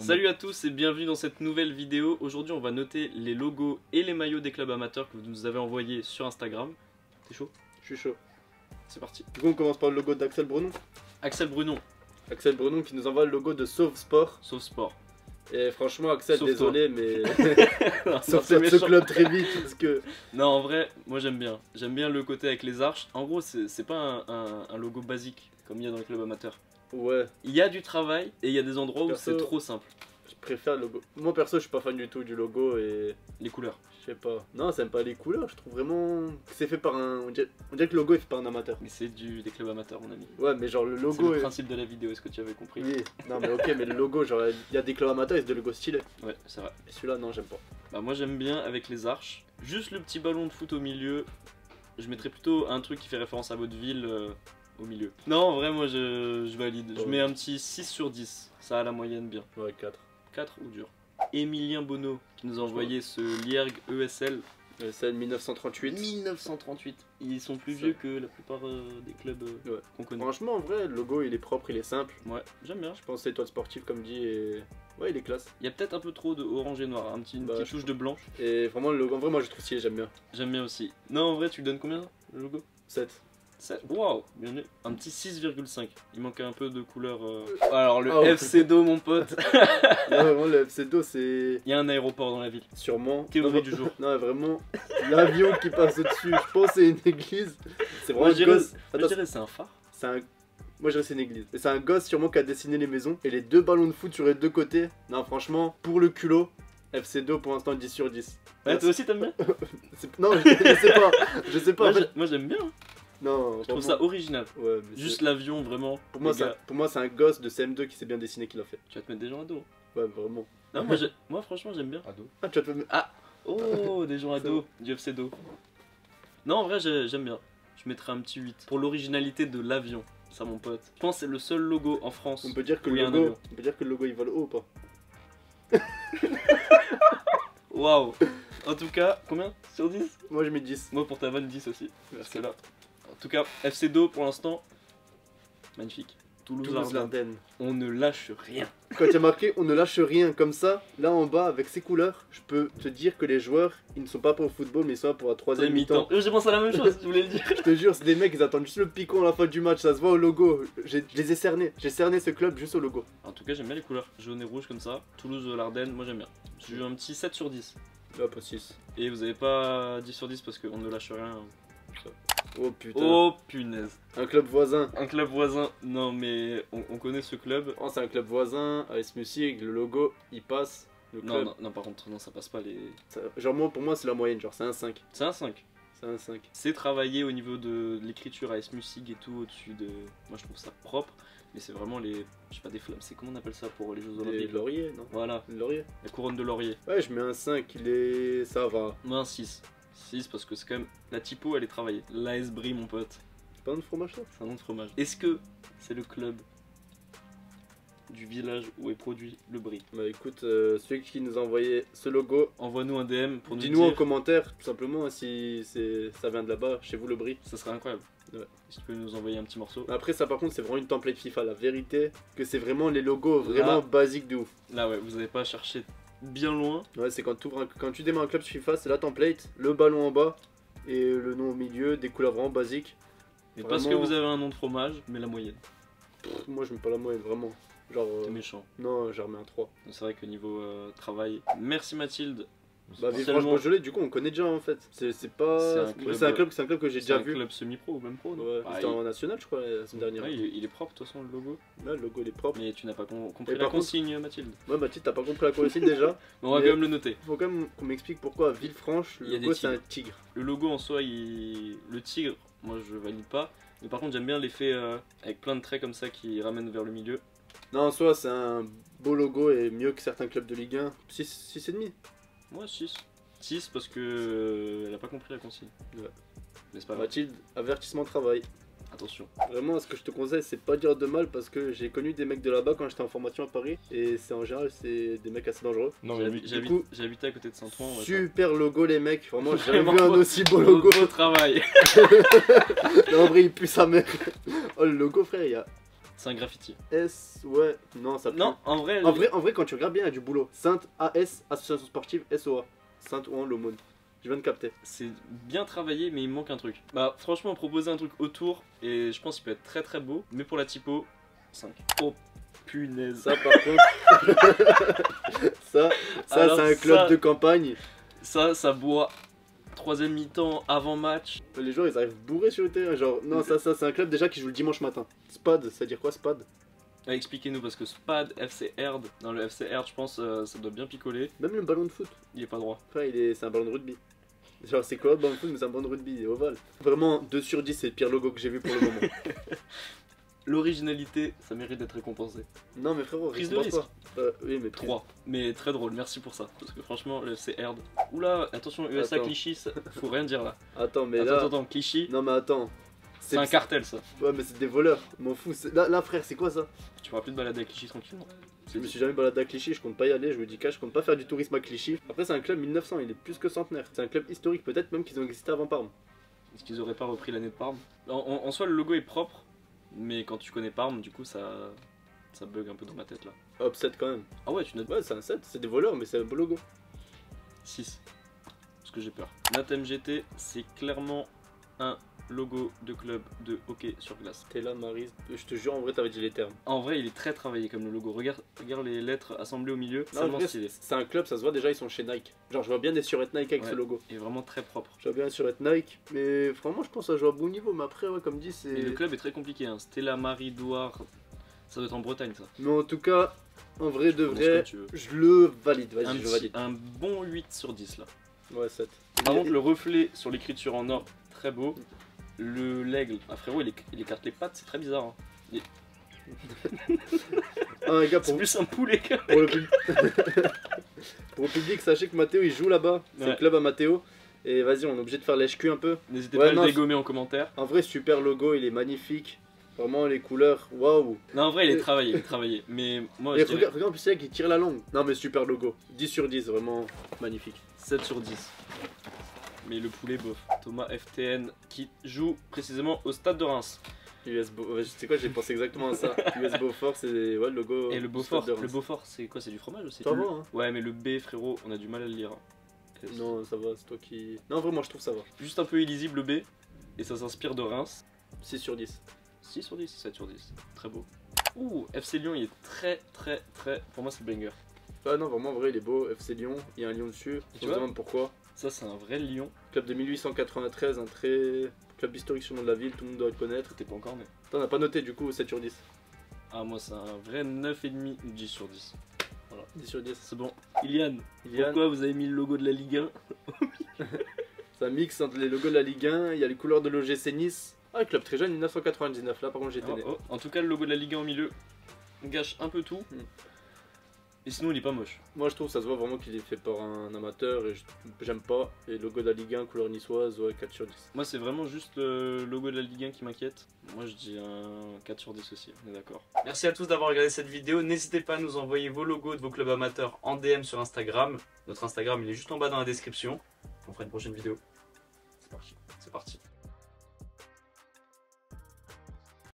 Salut à tous et bienvenue dans cette nouvelle vidéo. Aujourd'hui, on va noter les logos et les maillots des clubs amateurs que vous nous avez envoyés sur Instagram. T'es chaud? Je suis chaud. C'est parti. Du coup, on commence par le logo d'Axel Brenon. Axel Brunon, Axel Brenon qui nous envoie le logo de Sauve Sport. sauf sport. Et franchement, Axel, Sauf désolé, mais Non, de ce club très vite parce que. Non, en vrai, moi j'aime bien. J'aime bien le côté avec les arches. En gros, c'est pas un, un- un logo basique comme il y a dans les clubs amateurs. Ouais, Il y a du travail et il y a des endroits où c'est trop simple. je préfère le logo. Moi perso, je suis pas fan du tout du logo et. Les couleurs. Je sais pas. Non, ça aime pas les couleurs. Je trouve vraiment que c'est fait par un. On dirait, on dirait que le logo est fait par un amateur. Mais c'est du des clubs amateurs, mon ami. Ouais, mais genre le C'est logo le est. principe de la vidéo, est-ce que tu avais compris? Oui, non, mais ok, mais le logo, genre, il y a des clubs amateurs et c'est des logos stylés. Ouais, c'est vrai. Et celui-là, non, j'aime pas. Bah moi j'aime bien avec les arches. Juste le petit ballon de foot au milieu. Je mettrais plutôt un truc qui fait référence à votre ville euh, au milieu. Non, en vrai moi je, je valide. Je mets un petit 6 sur 10. Ça a la moyenne bien. Ouais, 4. 4 ou dur. Emilien Bonneau qui nous a envoyé ce Lierg ESL C'est 1938. 1938. Ils sont plus vieux que la plupart euh, des clubs euh, Ouais. qu'on connaît. Franchement, en vrai, le logo, il est propre, il est simple. Ouais, j'aime bien. Je pense que c'est étoile sportive, comme dit, et. Ouais, il est classe. Il y a peut-être un peu trop de orange et noir, un petit, une Bah, petite touche de blanche. Et vraiment, le logo, en vrai, moi, je trouve stylé, j'aime bien. J'aime bien aussi. Non, en vrai, tu lui donnes combien le logo? 7. Bien joué. Un petit 6,5. Il manquait un peu de couleur. euh. Alors, le Ah. FC Do, mon pote. non, vraiment, le FC Do, c'est Il y a un aéroport dans la ville. sûrement. Théorie non, du jour. Non, vraiment, l'avion qui passe au-dessus. Je pense que c'est une église. C'est Moi, vraiment je un dirais, gosse. moi, je Attends, dirais c'est un phare. c'est un. Moi, je dirais c'est une église. Et c'est un gosse sûrement qui a dessiné les maisons. Et les deux ballons de foot sur les deux côtés. Non, franchement, pour le culot, FC Do pour l'instant 10 sur 10. Ouais, toi aussi, t'aimes bien Non, je, je sais pas. Je sais pas. Moi, en fait. j'aime bien. Non, Je trouve ça original. Ouais, mais Juste l'avion, vraiment. Pour moi, un- pour moi, c'est un gosse de CM2 qui s'est bien dessiné qui l'a fait. Tu vas te mettre des gens à dos. Ouais, vraiment. Non, moi, moi franchement, j'aime bien. Ado. Ah, tu vas te mettre. Oh, des gens à dos, du FC Do. Non, en vrai, j'ai- j'aime bien. Je mettrais un petit 8. Pour l'originalité de l'avion, ça, mon pote. Je pense que c'est le seul logo en France. On peut dire que le logo. On peut dire que le logo il vole haut ou pas? Waouh. En tout cas, combien? Sur 10 Moi, je mets 10. Moi, pour ta vanne, 10 aussi. Merci. C'est là. En tout cas, FC Do pour l'instant, magnifique. Toulouse, Toulouse Ardenne. Lardenne. On ne lâche rien. Quand il y a marqué on ne lâche rien comme ça, là en bas avec ces couleurs, je peux te dire que les joueurs ils ne sont pas pour le football mais ils sont là pour la troisième mi-temps. Euh, J'ai pensé à la même chose, je voulais le dire. Je te jure, c'est des mecs, ils attendent juste le picon à la fin du match, ça se voit au logo. Je les ai cernés, j'ai cerné ce club juste au logo. En tout cas, j'aime bien les couleurs jaune et rouge comme ça. Toulouse, Lardenne, moi j'aime bien. J'ai eu un petit 7 sur 10. Là, pas 6. Et vous avez pas 10 sur 10 parce qu'on ne lâche rien. Oh putain. Oh punaise. Un club voisin. Un club voisin. Non mais on, on connaît ce club. Oh, c'est un club voisin, AS Music, le logo il passe. Le Non, club. non, non, par contre, non, ça passe pas les. ça- genre, moi, pour moi, c'est la moyenne, genre, c'est un 5. C'est un 5. C'est un 5. C'est travaillé au niveau de l'écriture AS Music et tout au-dessus de. Moi je trouve ça propre. Mais c'est vraiment les. Je sais pas, des flammes. C'est comment on appelle ça pour les Jeux Des Olympiques? lauriers, non? Voilà, Des lauriers la couronne de laurier. Ouais, je mets un 5, il est. ça va. Moi un 6. 6 parce que c'est quand même. La typo elle est travaillée. L'AS Brie, mon pote. C'est pas un fromage ça C'est un nom de fromage. Est-ce que c'est le club du village où est produit le brie Bah écoute, euh, celui qui nous a envoyé ce logo, Envoie-nous un DM pour nous dis-nous en commentaire tout simplement si c'est ça vient de là-bas, chez vous le brie. Ça serait incroyable. Ouais. Si tu peux nous envoyer un petit morceau. Après ça par contre c'est vraiment une template FIFA, la vérité, que c'est vraiment les logos vraiment Là. basiques de ouf. Là ouais, vous avez pas cherché bien loin. Ouais c'est quand, quand tu démarres un club FIFA, c'est la template, le ballon en bas et le nom au milieu, des couleurs vraiment basiques. Mais parce que vous avez un nom de fromage, mais la moyenne. Pff, moi je mets pas la moyenne vraiment. Genre euh, T'es méchant. non, j'ai remis un 3. C'est vrai que niveau euh, travail. Merci Mathilde. Bah Villefranche Beaujolais du coup on connaît déjà en fait. C'est c'est pas C'est un c'est club- un club c'est un club que j'ai C'est déjà un vu. club semi-pro ou même pro, non Ouais, Ah, c'était il- en national je crois la semaine dernière. ouais, il, est, il est propre de toute façon le logo. Là le logo il est propre. Mais tu n'as pas compris Et la contre- consigne Mathilde. Ouais Mathilde t'as pas compris la consigne déjà. Mais on va quand même le noter. Faut quand même qu'on m'explique pourquoi à Villefranche, Il y le a des logo c'est un tigre. Le logo en soi, il... le tigre, moi je valide pas. Mais par contre, j'aime bien l'effet euh, avec plein de traits comme ça qui ramènent vers le milieu. Non, en soi, c'est un beau logo et mieux que certains clubs de Ligue 1. 6,5 Moi, 6. 6 parce que euh, elle a pas compris la consigne. Ouais. Mais c'est pas. Mathilde, avertissement travail. Attention. Vraiment, ce que je te conseille, c'est pas dire de mal parce que j'ai connu des mecs de là-bas quand j'étais en formation à Paris et c'est en général, c'est des mecs assez dangereux. Non, J'ai mais habité à côté de Saint-Ouen. Super logo, les mecs. Vraiment, j'ai jamais vu un aussi beau logo. beau travail. non, en vrai, il pue sa mère. Oh, le logo, frère, il y a C'est un graffiti. S, ouais, non, ça pue. Non, en vrai, En vrai, en vrai, quand tu regardes bien, il y a du boulot. Sainte AS, Association Sportive SOA. Sainte Ouen l'aumône. Je viens de capter. c'est bien travaillé, mais il manque un truc. Bah, franchement, proposer un truc autour, et je pense qu'il peut être très très beau, mais pour la typo, 5. Oh punaise. Ça, par contre. ça, ça c'est un club ça- de campagne. Ça, ça boit troisième mi-temps avant match. Les joueurs, ils arrivent bourrés sur le terrain. Genre, non, ça, ça c'est un club déjà qui joue le dimanche matin. SPAD, ça veut dire quoi, SPAD? Ah, Expliquez-nous, parce que SPAD, FC Erd, dans le FC Erd, je pense, euh, ça doit bien picoler. Même le ballon de foot. Il est pas droit. Enfin, il est... c'est un ballon de rugby. Genre, c'est quoi le ballon de foot, mais c'est un ballon de rugby, il est ovale. Vraiment, 2 sur 10, c'est le pire logo que j'ai vu pour le moment. L'originalité, ça mérite d'être récompensé. non, mais frérot, Prise de pas. Euh, oui, mais 3. Mais très drôle, merci pour ça. Parce que franchement, le FC Erd. Oula, attention, USA Attends. Clichy, ça... faut rien dire là. Attends, mais attends, là. attends, attends, Clichy, Non, mais attends. c'est un cartel ça. Ouais, mais c'est des voleurs. M'en fous. c'est- Là, là, frère, c'est quoi ça? Tu pourras plus te balader à Clichy tranquillement. Je C'est me suis jamais baladé à Clichy, je compte pas y aller, je vous dis cash, je compte pas faire du tourisme à Clichy. Après, c'est un club 1900, il est plus que centenaire. C'est un club historique, peut-être même qu'ils ont existé avant Parme. Est-ce qu'ils auraient pas repris l'année de Parme? En, en- en soi, le logo est propre, mais quand tu connais Parme, du coup, ça, ça bug un peu dans ma tête là. Upset quand même. Ah ouais, tu notes Ouais, c'est un 7, c'est des voleurs, mais c'est un beau logo. 6. Parce que j'ai peur. Nat MGT, c'est clairement un logo de club de hockey sur glace. T'es là, Marie. Je te jure, en vrai, t'avais dit les termes. En vrai, il est très travaillé comme le logo. Regarde, regarde les lettres assemblées au milieu, c'est un club, ça se voit déjà, ils sont chez Nike. Genre, je vois bien des surettes Nike avec Ouais. ce logo. Il est vraiment très propre. Je vois bien des surettes Nike, mais vraiment, je pense que ça joue à bon niveau. Mais après, ouais, comme dit, c'est. Mais le club est très compliqué. Hein. Stella Marie Douard, ça doit être en Bretagne ça. Mais en tout cas, en vrai de vrai, je le valide. Vas-y, je valide. un bon 8 sur 10 là. Ouais, 7. Par contre, le reflet sur l'écriture en or, très beau. Le l'aigle, ah frérot, il, éc- il écarte les pattes, c'est très bizarre. hein. Ah, gars, C'est pour, plus un poulet que. pour le public. pour le public, sachez que Mathéo il joue là-bas. C'est Ouais. le club à Mathéo. Et vas-y, on est obligé de faire lèche-cul un peu. N'hésitez Ouais, pas à le dégommer en commentaire. En vrai, super logo, il est magnifique. Vraiment, les couleurs, waouh. Non, en vrai, il est travaillé, il est travaillé. Mais moi, Et je dirais regarde, regarde, en plus, c'est là qui tire la langue. Non, mais super logo. 10 sur 10, vraiment magnifique. 7 sur 10. Mais le poulet, bof. Thomas FTN qui joue précisément au stade de Reims. US Beau- ouais, c'est quoi, j'ai pensé exactement à ça. US Beaufort, c'est ouais, le logo. Et le Beaufort, le. Beaufort, c'est quoi C'est du fromage aussi Ça va, hein Ouais, mais le B, frérot, on a du mal à le lire. Non, ça va, c'est toi qui. Non, vraiment, je trouve ça va. Juste un peu illisible le B, et ça s'inspire de Reims. 6 sur 10. 6 sur 10, 7 sur 10. Très beau. Ouh, FC Lyon, il est très, très, très. Pour moi, c'est le banger. Ah non, vraiment, en vrai, il est beau. FC Lyon, il y a un lion dessus. tu On se vois demande pourquoi. Ça, c'est un vrai lion. Club de 1893, un très. Club historique sur le nom de la ville, tout le monde doit le connaître. T'es pas encore né. On n'a pas noté du coup 7 sur 10. Ah, moi, c'est un vrai 9,5 ou 10 sur 10. 10 sur 10. C'est bon. Ilian, Ilian, pourquoi vous avez mis le logo de la Ligue 1 c'est un mix entre les logos de la Ligue 1, il y a les couleurs de l'OGC Nice. Ah, club très jeune, 1999, là par contre j'étais Oh, né. oh. En tout cas, le logo de la Ligue 1 au milieu gâche un peu tout. Hmm. Et sinon, il est pas moche. Moi je trouve ça se voit vraiment qu'il est fait par un amateur et j'aime pas. Et le logo de la Ligue 1, couleur niçoise, ouais, 4 sur 10. Moi, c'est vraiment juste le logo de la Ligue 1 qui m'inquiète. Moi, je dis un 4 sur 10 aussi, on est d'accord. Merci à tous d'avoir regardé cette vidéo. N'hésitez pas à nous envoyer vos logos de vos clubs amateurs en DM sur Instagram. Notre Instagram, il est juste en bas dans la description. On fera une prochaine vidéo. C'est parti.